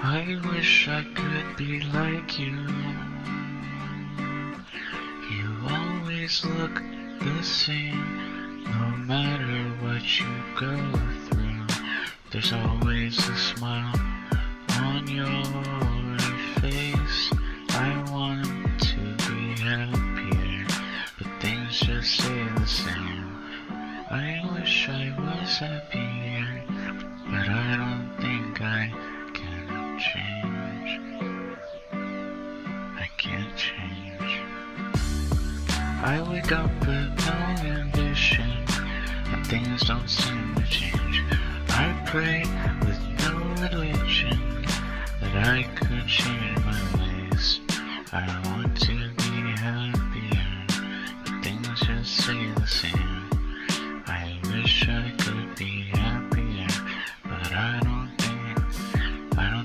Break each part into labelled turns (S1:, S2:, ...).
S1: I wish I could be like you. You always look the same, no matter what you go through. There's always a smile on your face. I want to be happier, but things just stay the same. I wish I was happier, but I don't think I change. I can't change. I wake up with no ambition, and things don't seem to change. I pray with no religion that I could change my ways.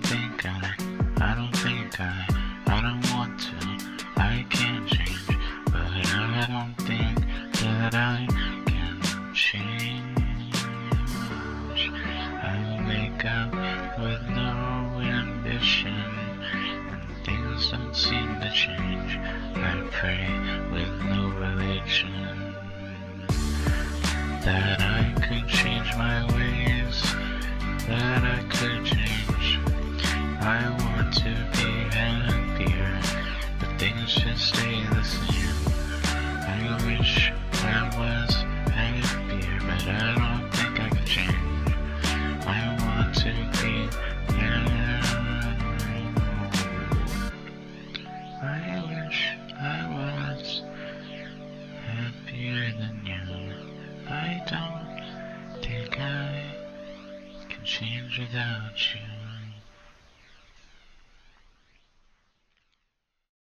S1: Don't think I, I don't think I, I don't want to, I can't change, but I don't think that I can change. I wake up with no ambition, and things don't seem to change. I pray with no religion that I I want to be happier, but things just stay the same. I wish I was happier, but I don't think I can change. I want to be happier. I wish I was happier than you. I don't think I can change without you.